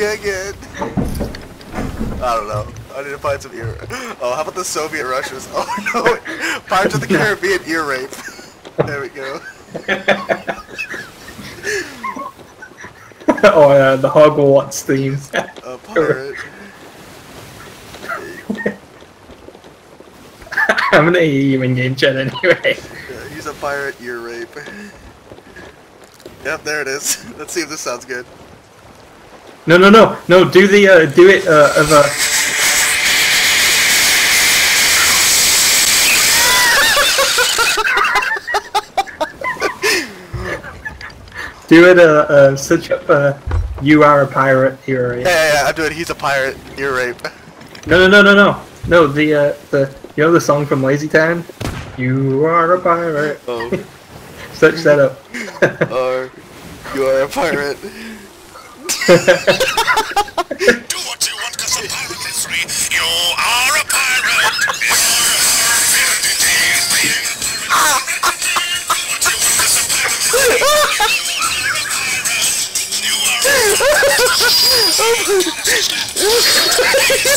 again. I don't know. I need to find some ear. Oh, how about the Soviet Russians? Oh no, Pirates of the Caribbean ear rape. There we go. oh yeah, the Hogwarts theme. A pirate. I'm gonna hear you in game chat anyway. Yeah, he's a pirate ear rape. Yep, there it is. Let's see if this sounds good. No, no, no, no. Do the uh, do it uh, of a. do it uh, uh such a uh, you are a pirate here. Yeah, yeah, yeah, I'm doing He's a Pirate ear rape. No, no, no, no, no, no. The uh, the you know the song from Lazy Town. You are a pirate. Oh, Such that up. or you are a pirate. Do what you want cause a pirate is free. You are a pirate.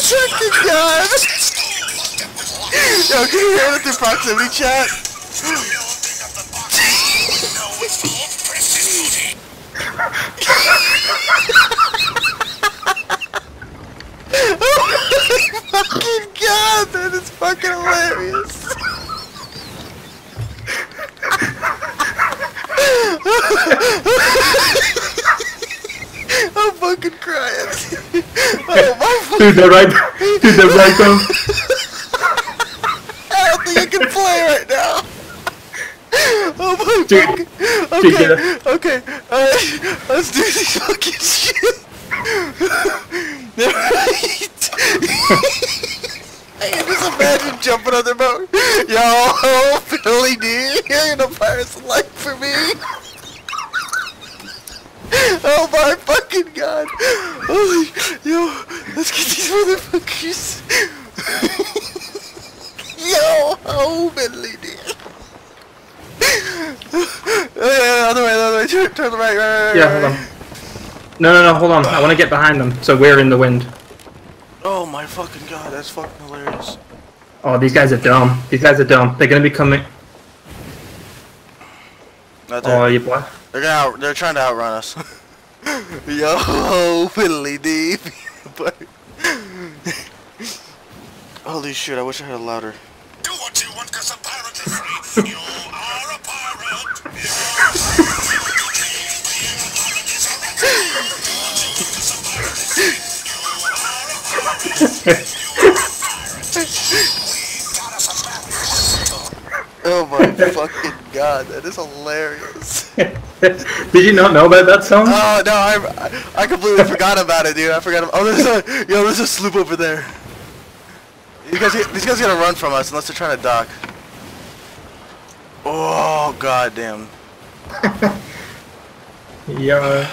Fucking god! Yo, can you hear it through proximity chat? Fucking god, that is fucking hilarious. I'm fucking crying. oh my Dude, the right, dude, the right um, I don't think I can play right now. Oh my Dude, fucking. dude, Okay, get okay. Alright, let's do this fucking shit. Alright. I can just imagine jumping on their boat. Yo, Billy D, you're gonna pirate's life for me. Oh my fucking god! Holy, yo, let's get these motherfuckers! yo, oh, Billy D. Uh, other way, other way, turn, turn the right, right, right, yeah, hold on. No, no, no, hold on. I want to get behind them, so we're in the wind. Oh my fucking god, that's fucking hilarious. Oh, these guys are dumb. These guys are dumb. They're gonna be coming. Not Oh, you boy. They're gonna out, they're trying to outrun us. Yo, Billy D. Holy shit, I wish I had a louder. Do what you want cause a pirate is free. You are Oh my fucking god, that is hilarious. Did you not know about that song? Oh no, I I completely forgot about it, dude. I forgot. About, oh, there's a yo, there's a sloop over there. You guys, these guys are gonna run from us unless they're trying to dock. Oh god damn. Yeah.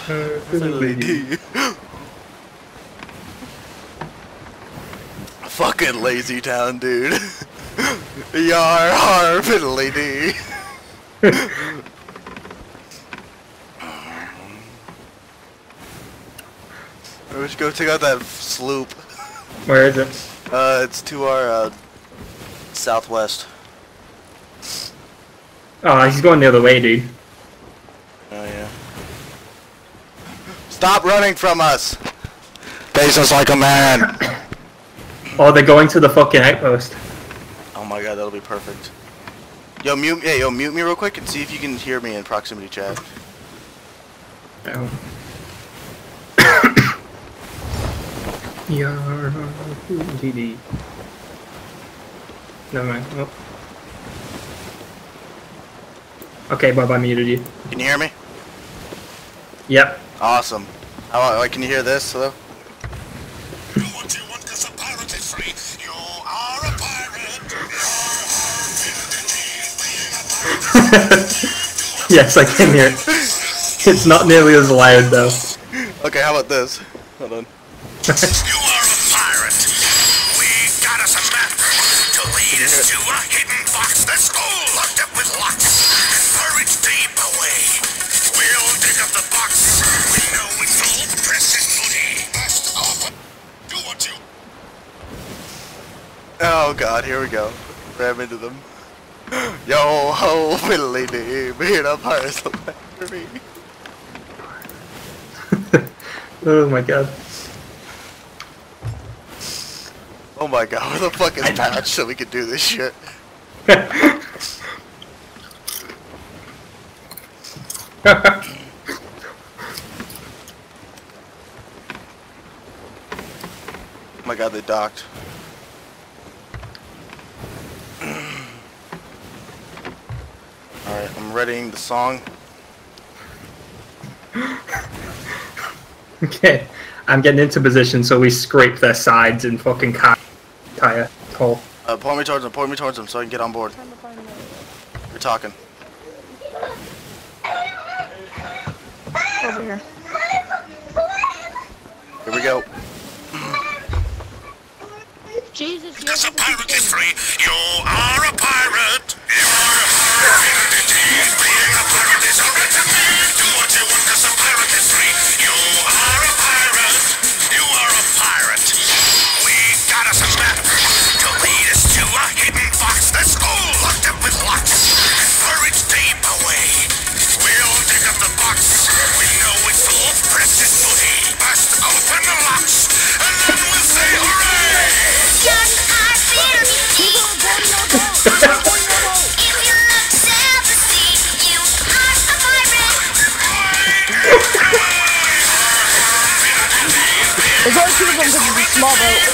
Fucking lazy town, dude. Yar har fiddly dee. We should go check out that sloop. Where is it? Uh, it's to our uh, southwest. Oh, he's going the other way, dude. Oh yeah. Stop running from us. Face us like a man. Oh, they're going to the fucking outpost. Oh my god, that'll be perfect. Yo, mute. Hey, yo, mute me real quick and see if you can hear me in proximity chat. Oh. Yeah. DD. Never mind. Oh. Okay, Bob, I muted you. Can you hear me? Yep. Awesome. How, uh, can you hear this? Hello? yes, I can hear it. It's not nearly as loud though. Okay, how about this? Hold on. you are a pirate. We got us a map to lead us to a hidden box that's all locked up with locks and buried deep away. We'll dig up the box. We know it's all precious booty. Best open. Do what you. Oh God! Here we go. Ram into them. Yo ho, fiddly dee, being a pirate so bad for me. oh my god. Oh my god, where the fuck is Patch so we can do this shit? Oh my god, they docked. Alright, I'm readying the song. okay, I'm getting into position so we scrape their sides and fucking car tire hole. Uh, point me towards them, point me towards them so I can get on board. You're talking. Over here. Here we go. Jesus, you Because a pirate be is free. You are a pirate. You are a pirate indeed. Being a pirate There's two of them because it's a small boat.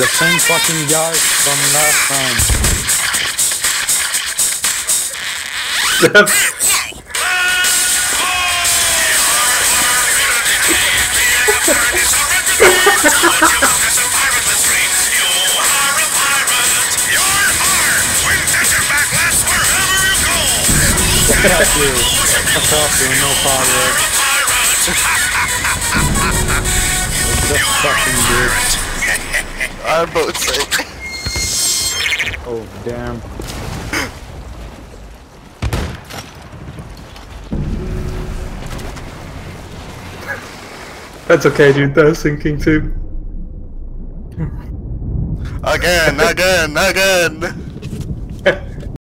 The same pirate. fucking guy from last time. Fuck you. Fuck you're no pirate. Just fucking bitch. Our boat's sake. Oh, damn. That's okay, dude. That was sinking too. Again, again, again.